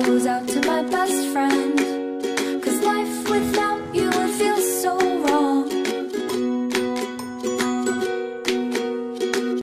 Goes out to my best friend.